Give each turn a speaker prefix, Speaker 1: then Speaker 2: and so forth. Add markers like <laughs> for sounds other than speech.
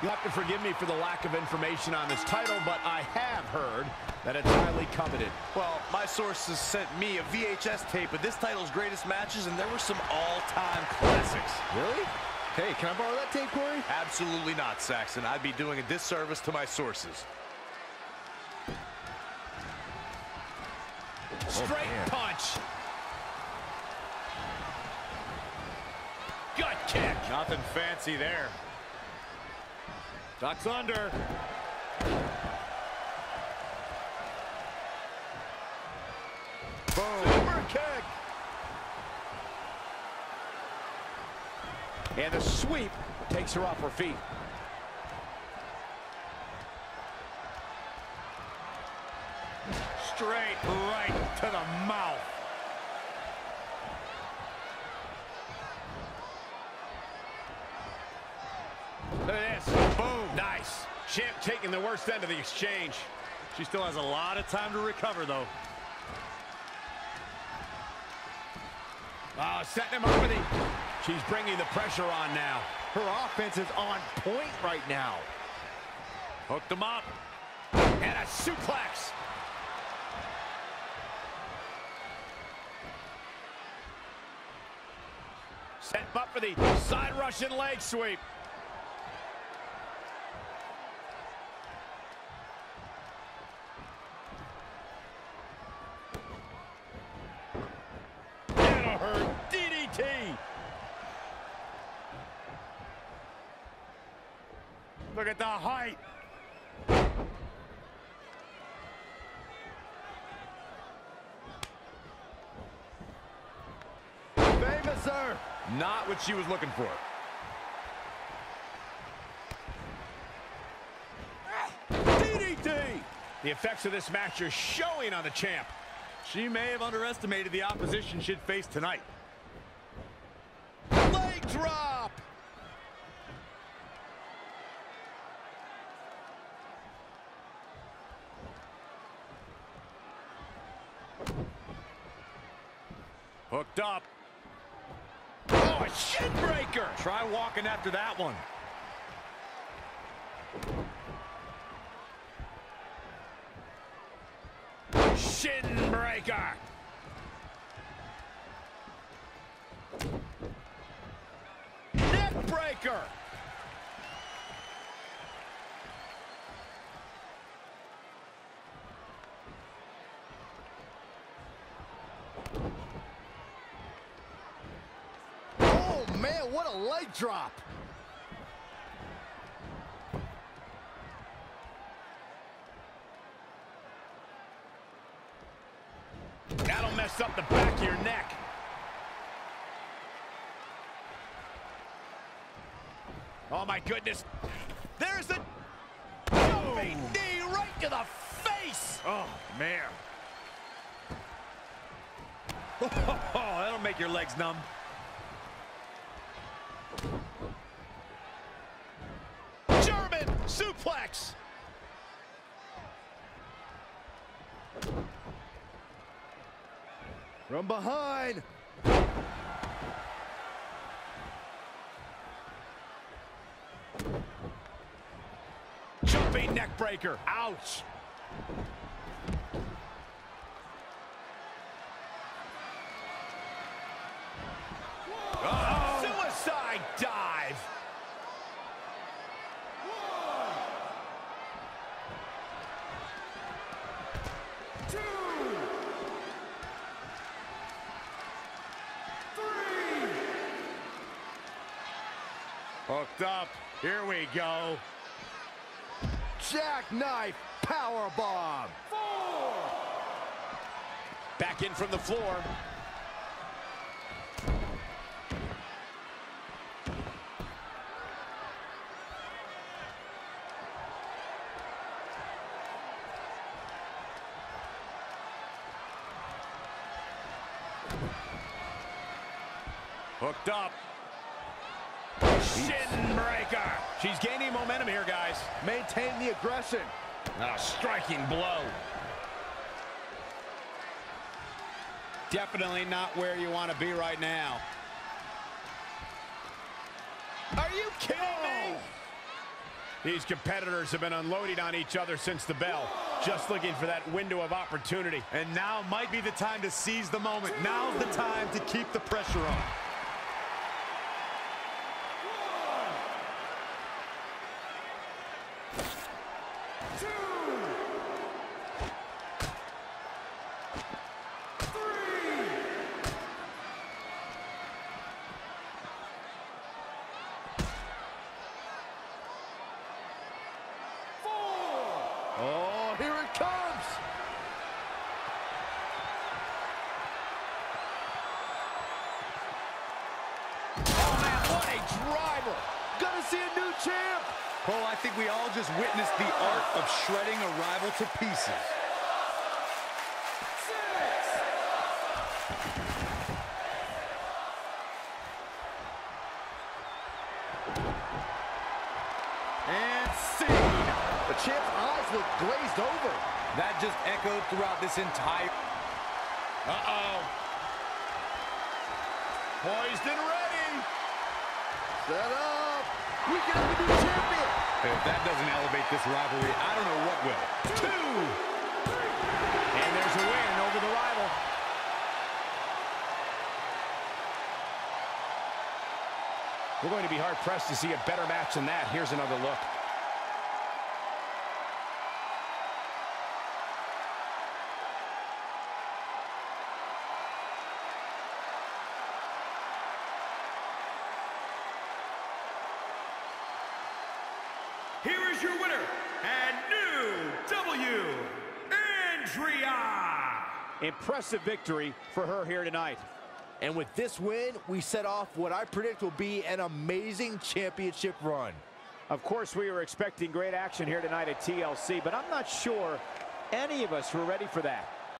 Speaker 1: You'll have to forgive me for the lack of information on this title, but I have heard that it's highly coveted.
Speaker 2: Well, my sources sent me a VHS tape of this title's greatest matches, and there were some all-time classics.
Speaker 3: Really? Hey, can I borrow that tape, Corey?
Speaker 2: Absolutely not, Saxton. I'd be doing a disservice to my sources.
Speaker 1: Oh, Straight
Speaker 3: man.
Speaker 1: punch. Gut kick.
Speaker 2: Nothing fancy there.
Speaker 1: Ducks under. Boom. Super kick. And the sweep takes her off her feet.
Speaker 2: Straight right to the mouth.
Speaker 1: Look at this. Nice. Champ taking the worst end of the exchange.
Speaker 2: She still has a lot of time to recover, though.
Speaker 1: Oh, setting him up with the... She's bringing the pressure on now.
Speaker 3: Her offense is on point right now.
Speaker 1: Hooked him up. And a suplex. Set up for the side Russian leg sweep. Look at the height.
Speaker 3: Fameasser.
Speaker 1: Not what she was looking for. DDT! The effects of this match are showing on the champ.
Speaker 2: She may have underestimated the opposition she'd face tonight.
Speaker 1: Leg drop! Hooked up. Oh, a shin breaker!
Speaker 2: Try walking after that one.
Speaker 1: Shin breaker! Neck breaker!
Speaker 3: Oh, man, what a leg drop.
Speaker 1: That'll mess up the back of your neck. Oh, my goodness. There's the jumping oh. knee right to the face.
Speaker 2: Oh, man. <laughs> Oh, that'll make your legs numb.
Speaker 1: German suplex.
Speaker 3: From behind.
Speaker 1: Jumping neck breaker. Ouch.
Speaker 2: Hooked up. Here we go.
Speaker 3: Jackknife power bomb.
Speaker 1: Back in from the floor. Hooked up. Shin breaker. She's gaining momentum here, guys.
Speaker 3: Maintain the aggression.
Speaker 1: A striking blow. Definitely not where you want to be right now. Are you kidding me? These competitors have been unloading on each other since the bell, just looking for that window of opportunity.
Speaker 2: And now might be the time to seize the moment. Now's the time to keep the pressure on.
Speaker 3: Oh, here it comes.
Speaker 1: Oh, man, what a driver!
Speaker 3: Gonna see a new champ.
Speaker 2: Cole, I think we all just witnessed the art of shredding a rival to pieces. And scene.
Speaker 3: The champ's eyes look glazed over.
Speaker 2: That just echoed throughout this entire...
Speaker 1: Uh-oh. Poised and ready.
Speaker 3: Set up. We have a new champion.
Speaker 2: If that doesn't elevate this rivalry, I don't know what will.
Speaker 1: Two. And there's a win over the rival. We're going to be hard-pressed to see a better match than that. Here's another look.
Speaker 4: Here is your winner and new W, Andrea.
Speaker 1: Impressive victory for her here tonight.
Speaker 3: And with this win, we set off what I predict will be an amazing championship run.
Speaker 5: Of course, we were expecting great action here tonight at TLC, but I'm not sure any of us were ready for that.